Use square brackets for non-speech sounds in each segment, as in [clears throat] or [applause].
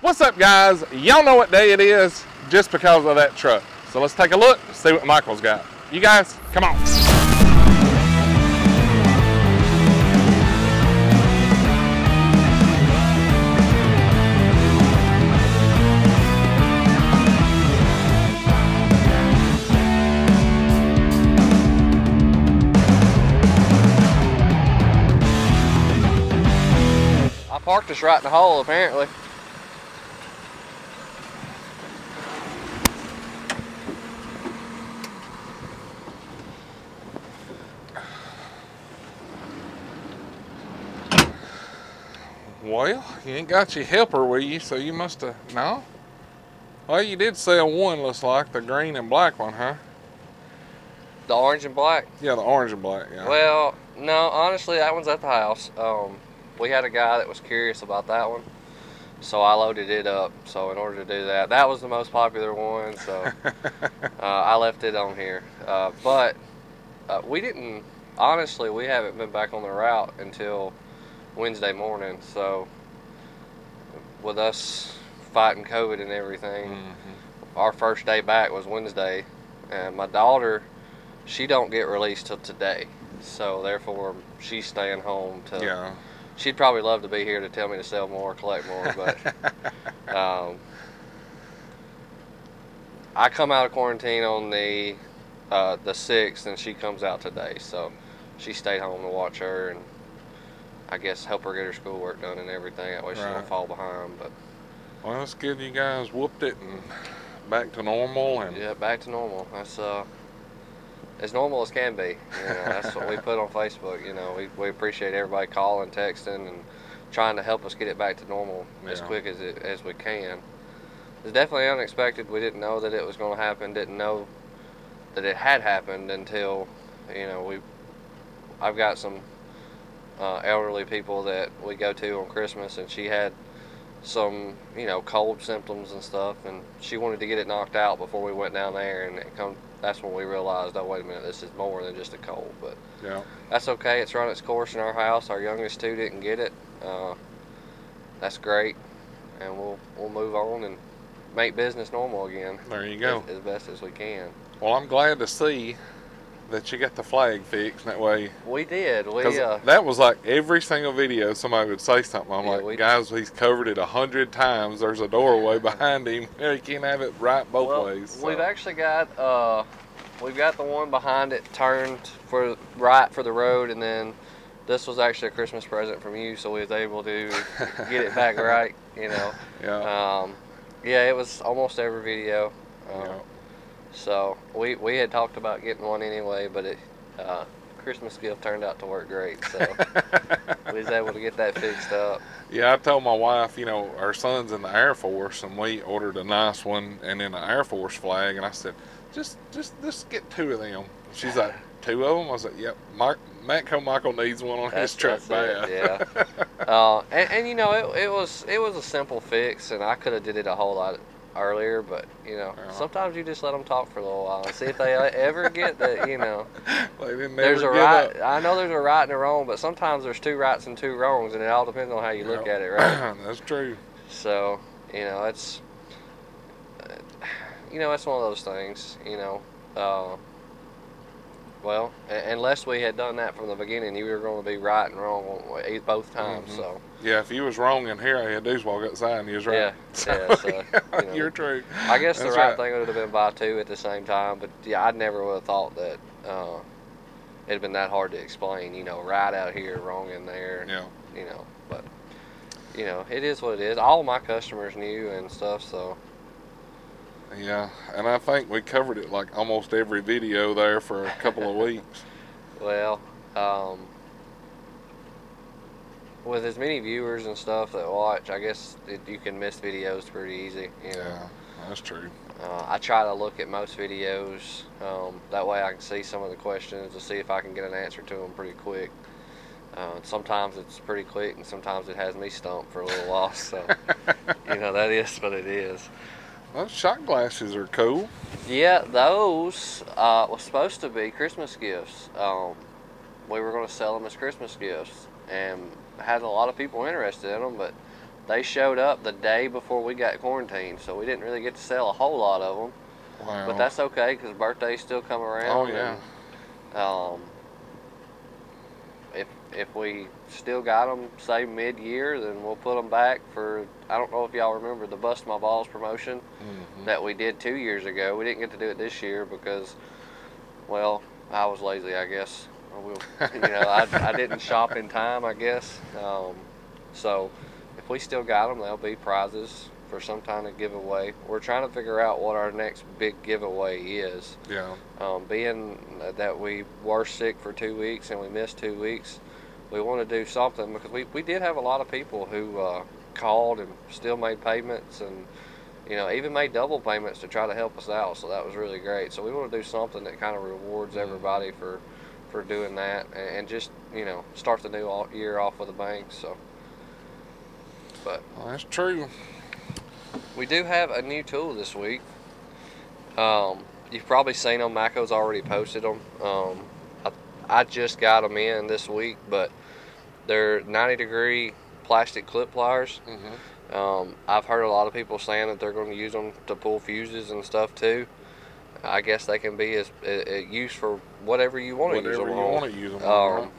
What's up guys? Y'all know what day it is just because of that truck. So let's take a look, see what Michael's got. You guys, come on. I parked us right in the hole apparently. Well, you ain't got your helper with you, so you must have, no? Well, you did sell one, looks like, the green and black one, huh? The orange and black. Yeah, the orange and black, yeah. Well, no, honestly, that one's at the house. Um, we had a guy that was curious about that one, so I loaded it up. So in order to do that, that was the most popular one. So [laughs] uh, I left it on here. Uh, but uh, we didn't. Honestly, we haven't been back on the route until Wednesday morning. So with us fighting COVID and everything, Mhm. our first day back was Wednesday, and my daughter, she don't get released till today. So therefore, she's staying home to. Yeah. She'd probably love to be here to tell me to sell more, collect more, but [laughs] um, I come out of quarantine on the uh, the sixth, and she comes out today. So she stayed home to watch her and I guess help her get her schoolwork done and everything. That way she Right. don't fall behind. But well, it's good you guys whooped it and back to normal and yeah, back to normal. That's uh, as normal as can be. You know, that's what we [laughs] put on Facebook. You know, we, we appreciate everybody calling, texting, and trying to help us get it back to normal as quick as it, as we can. It's definitely unexpected. We didn't know that it was going to happen. Didn't know that it had happened until, you know, we. I've got some uh, elderly people that we go to on Christmas, and she had some, you know, cold symptoms and stuff, and she wanted to get it knocked out before we went down there, and it come. That's when we realized, oh wait a minute, this is more than just a cold. But yeah. that's okay. It's run its course in our house. Our youngest two didn't get it. Uh, that's great, and we'll we'll move on and make business normal again. There you go. As, as best as we can. Well, I'm glad to see that you got the flag fixed. That way, We did. We uh, that was like every single video somebody would say something. I'm Yeah, like, we- guys, he's covered it a hundred times. There's a doorway [laughs] behind him. he can't have it right both well, ways. so. We've actually got uh, we've got the one behind it turned for right for the road, and then this was actually a Christmas present from you, so we was able to [laughs] get it back right. You know. yeah. Um, yeah, it was almost every video. Um, yeah. So we we had talked about getting one anyway, but it uh, Christmas gift turned out to work great. So [laughs] we was able to get that fixed up. Yeah, I told my wife, you know, our son's in the Air Force, and we ordered a nice one and then an Air Force flag, and I said, just, just, just get two of them. She's like, [laughs] two of them? I was like, yep. Mark, Matco Michael needs one on his truck That's- bad. that's it, [laughs] Uh, and, and you know it, it was it was a simple fix, and I could have did it a whole lot earlier, but you know Yeah. sometimes you just let them talk for a little while and see if they ever get that. You know, [laughs] there's a right. up. I know there's a right and a wrong, but sometimes there's two rights and two wrongs, and it all depends on how you look at it, right? [clears throat] That's true. So, you know, it's, uh, you know, it's one of those things, you know. Uh, well, a- unless we had done that from the beginning, you were going to be right and wrong both times. Mhm. So, Yeah, if you was wrong in here, I had is walk outside and you was right. Yeah, [laughs] yeah, so, [laughs] you know. you're true. I guess the right, right. thing would have been buy two at the same time. But yeah, I never would have thought that uh, it'd been that hard to explain. You know, right out here, wrong in there. Yeah. You know, but you know, it is what it is. All my customers knew and stuff, so. Yeah, and I think we covered it like almost every video there for a couple of [laughs] weeks. Well, um, with as many viewers and stuff that watch, I guess it, you can miss videos pretty easy. You know, Yeah, that's true. uh, I try to look at most videos. Um, that way, I can see some of the questions to see if I can get an answer to them pretty quick. Uh, sometimes it's pretty quick, and sometimes it has me stumped for a little while. So, [laughs] you know, that is what it is. Those shot glasses are cool. Yeah, those uh, was supposed to be Christmas gifts. Um, we were going to sell them as Christmas gifts, and had a lot of people interested in them. But they showed up the day before we got quarantined, so we didn't really get to sell a whole lot of them. Wow. But that's okay because birthdays still come around. Oh, yeah. And, um, if if we still got them, say mid year, then we'll put them back for. I don't know if y'all remember the Bust My Balls promotion Mhm. that we did two years ago. We didn't get to do it this year because, well, I was lazy, I guess. I will- you know, I, I didn't shop in time, I guess. Um, so if we still got them, there'll be prizes for some kind of giveaway. We're trying to figure out what our next big giveaway is. Yeah. Um, being that we were sick for two weeks and we missed two weeks, we want to do something because we, we did have a lot of people who uh, called and still made payments and you know even made double payments to try to help us out. So that was really great. So we want to do something that kind of rewards everybody for for doing that and, just you know start the new all- year off with a bang. So. But Well, that's true. we do have a new tool this week. Um, you've probably seen them. Matco's already posted them. Um, I, I just got them in this week, but they're 90 degree plastic clip pliers. hmm Um, I've heard a lot of people saying that they're going to use them to pull fuses and stuff too. I guess they can be as uh, uh, used for whatever you want to use them you on. want to use them Um.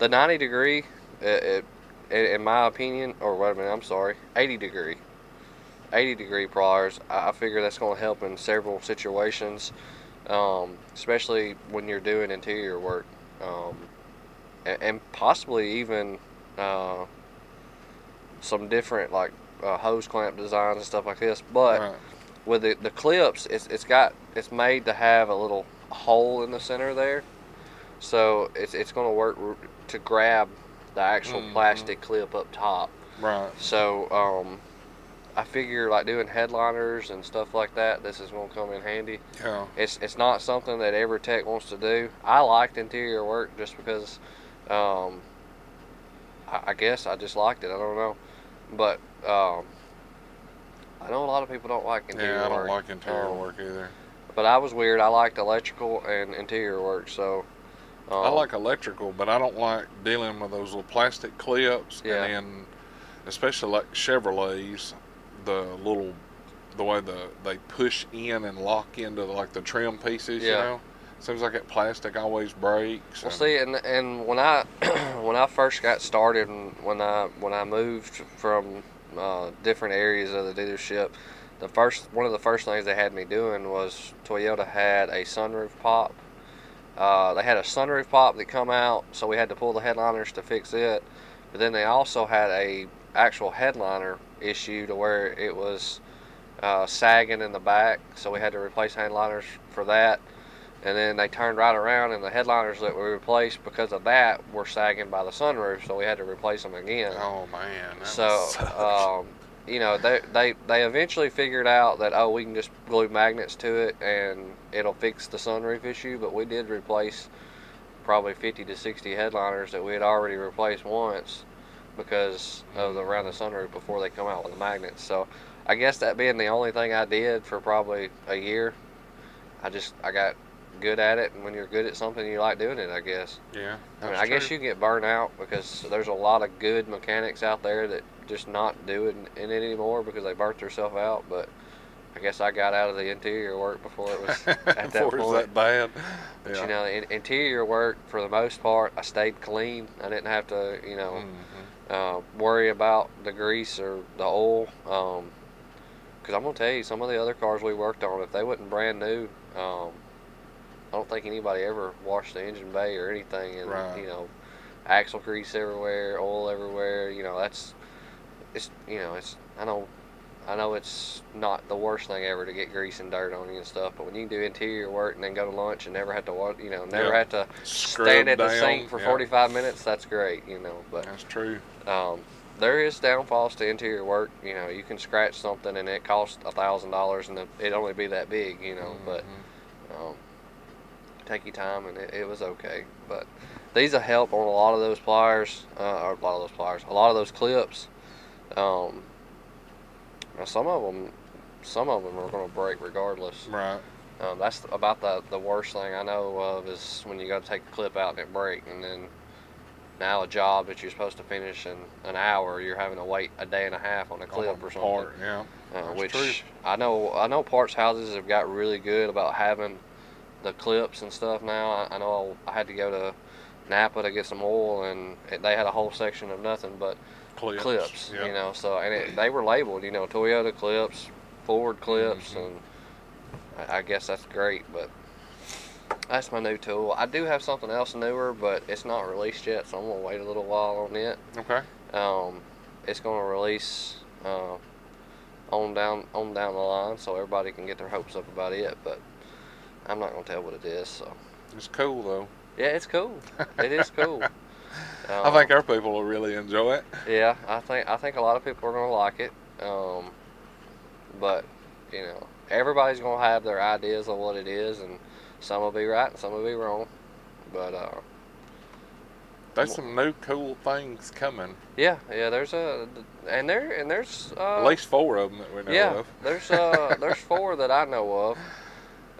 The 90 degree, uh, it, in in my opinion, or wait a minute, I'm sorry, 80 degree. 80 degree pliers, I I figure that's going to help in several situations, um, especially when you're doing interior work, um, and, and possibly even uh, some different like uh, hose clamp designs and stuff like this. But Right. with the, the clips, it's, it's got it's made to have a little hole in the center there, so it's it's going to work to grab the actual Mhm. plastic clip up top. Right. So um, I figure like doing headliners and stuff like that, this is going to come in handy. Yeah. It's it's not something that every tech wants to do. I liked interior work just because, um, I, I guess I just liked it. I don't know, but um, I know a lot of people don't like interior Yeah, I don't work. like interior Um, work either. But I was weird. I liked electrical and interior work, so. Um, I like electrical, but I don't like dealing with those little plastic clips. Yeah. And then, especially like Chevrolets, the little, the way the they push in and lock into like the trim pieces. You Yeah. know, seems like that plastic always breaks. Well, and- see, and and when I [clears throat] when I first got started, and when I when I moved from uh, different areas of the dealership, the first one of the first things they had me doing was Toyota had a sunroof pop. Uh, they had a sunroof pop that come out, so we had to pull the headliners to fix it. But then they also had a actual headliner issue to where it was uh, sagging in the back, so we had to replace headliners for that. And then they turned right around, and the headliners that we replaced because of that were sagging by the sunroof, so we had to replace them again. oh man. That so, sucks. um, you know, they, they they eventually figured out that oh, we can just glue magnets to it and it'll fix the sunroof issue. But we did replace probably 50 to 60 headliners that we had already replaced once because of the around the sunroof before they come out with the magnets. So, I guess that being the only thing I did for probably a year, I just I got good at it, and when you're good at something, you like doing it. I guess. yeah. I mean, I guess you get burned out because there's a lot of good mechanics out there that just not doing in it anymore because they burnt themselves out. But I guess I got out of the interior work before it was [laughs] at that point. that bad. But Yeah. you know, in, interior work for the most part, I stayed clean. I didn't have to, you know, Mhm. uh, worry about the grease or the oil. Um 'cause I'm gonna tell you, some of the other cars we worked on, if they wasn't brand new, um, I don't think anybody ever washed the engine bay or anything. And Right. you know, axle grease everywhere, oil everywhere. You know, that's it's you know, it's I know. I know it's not the worst thing ever to get grease and dirt on you and stuff, but when you can do interior work and then go to lunch and never have to watch, you know, never Yeah. have to Scrub stand at the sink for yeah. 45 minutes, that's great, you know. But That's true. um, there is downfalls to interior work. You know, you can scratch something and it costs a thousand dollars, and it only be that big. You know, but Mhm. um, take your time, and it, it was okay. But these will help on a lot of those pliers, uh, or a lot of those pliers, a lot of those clips. Um, now some of them, some of them are going to break regardless. right. Um, that's about the the worst thing I know of is when you got to take the clip out and it break, and then now a job that you're supposed to finish in an hour, you're having to wait a day and a half on a clip On or something. part, yeah. Uh, which true. I know I know parts houses have got really good about having the clips and stuff now. I, I know I had to go to Napa to get some oil, and it, they had a whole section of nothing but Clips. clips. yeah. You know, so and it, they were labeled, you know, Toyota clips, Ford clips, Mhm. and I, I guess that's great. But that's my new tool. I do have something else newer, but it's not released yet, so I'm gonna wait a little while on it. Okay. Um, it's gonna release uh, on down on down the line, so everybody can get their hopes up about it. But I'm not gonna tell what it is. So It's cool though. Yeah, it's cool. it is cool. [laughs] I think our people will really enjoy it. Yeah, I think I think a lot of people are gonna like it. Um, but you know, everybody's gonna have their ideas of what it is, and some will be right and some will be wrong. But uh, There's some new cool things coming. yeah, yeah, there's a and there and there's uh, At least four of them that we know yeah, of. there's uh [laughs] there's four that I know of,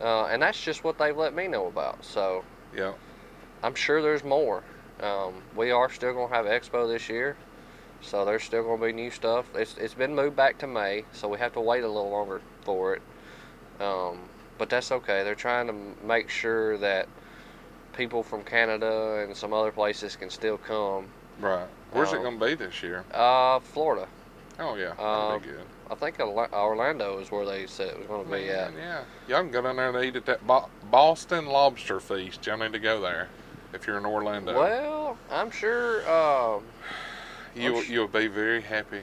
uh, and that's just what they've let me know about. So Yeah. I'm sure there's more. Um, we are still gonna have Expo this year, so there's still gonna be new stuff. It's it's been moved back to May, so we have to wait a little longer for it. Um, but that's okay. They're trying to make sure that people from Canada and some other places can still come. Right. Where's it Um, going to be this year? Uh, Florida. Oh, yeah. That'll be good. I think Orlando is where they said it was gonna be at. Yeah. Y'all can go down there and eat at that Boston Lobster Feast. Y'all need to go there if you're in Orlando. Well, I'm sure. Um, You'll, I'm you'll be very happy.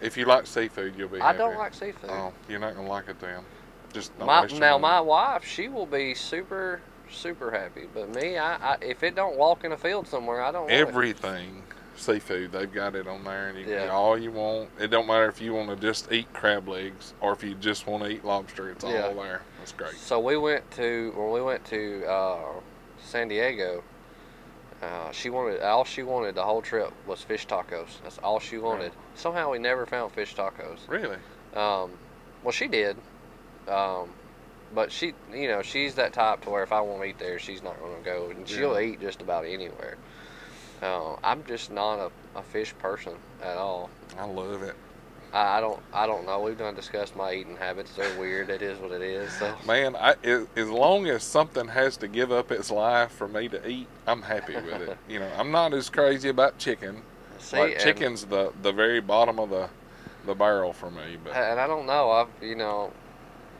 If you like seafood, you'll be I happy. don't like seafood. Oh, you're not going to like it then. Just my now my wife she will be super super happy but me I, I if it don't walk in a field somewhere i don't. Everything seafood, they've got it on there, and you can get all you want. It don't matter if you want to just eat crab legs or if you just want to eat lobster. It's Yeah. all there. That's great. so we went to when we went to uh, san diego uh, she wanted all she wanted the whole trip was fish tacos. That's all she wanted. Somehow we never found fish tacos. Really? um, well she did. Um, but she you know she's that type to where if i want to eat there she's not going to go. And she'll eat just about anywhere. Uh, i'm just not a, a fish person at all. I love it. I don't. I don't know. We've done discussed my eating habits. They're weird. It is what it is. So Man, I, as, as long as something has to give up its life for me to eat, I'm happy with it. [laughs] You know, I'm not as crazy about chicken. see, like chicken's the the very bottom of the the barrel for me. But and I don't know. I've you know,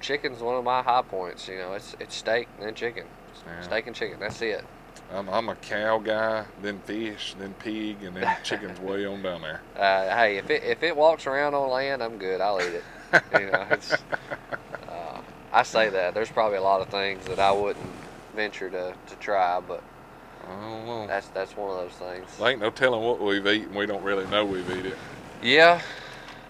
chicken's one of my high points. You know, it's it's steak and then chicken, yeah, steak and chicken. That's it. I'm, I'm a cow guy, then fish, then pig, and then [laughs] chicken's way on down there. Uh, hey, if it if it walks around on land, I'm good. I'll eat it. You know, [laughs] it's. Uh, I say that. There's probably a lot of things that I wouldn't venture to, to try, but know. that's that's one of those things. There ain't no telling what we've eaten. We don't really know we've eaten it. Yeah.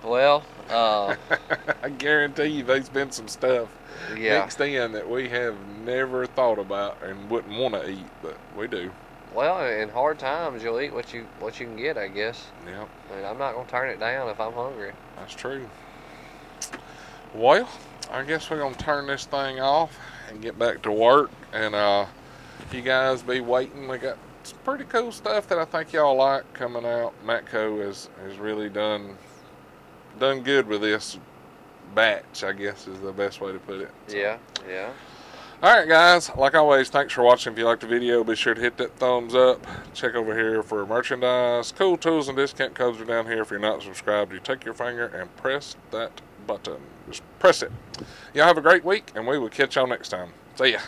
Well, uh, [laughs] I guarantee you there's been some stuff yeah. mixed in that we have never thought about and wouldn't want to eat, but we do. Well, in hard times, you'll eat what you what you can get, I guess. Yep, I mean, I'm not gonna turn it down if I'm hungry. that's true. Well, I guess we're gonna turn this thing off and get back to work, and uh, you guys be waiting. We got some pretty cool stuff that I think y'all like coming out. Matco has has really done done good with this batch. I guess is the best way to put it. So- Yeah, yeah. All right, guys. Like always, thanks for watching. If you liked the video, be sure to hit that thumbs up. Check over here for merchandise. Cool tools and discount codes are down here. If you're not subscribed, you take your finger and press that button. Just press it. Y'all have a great week, and we will catch y'all next time. See ya.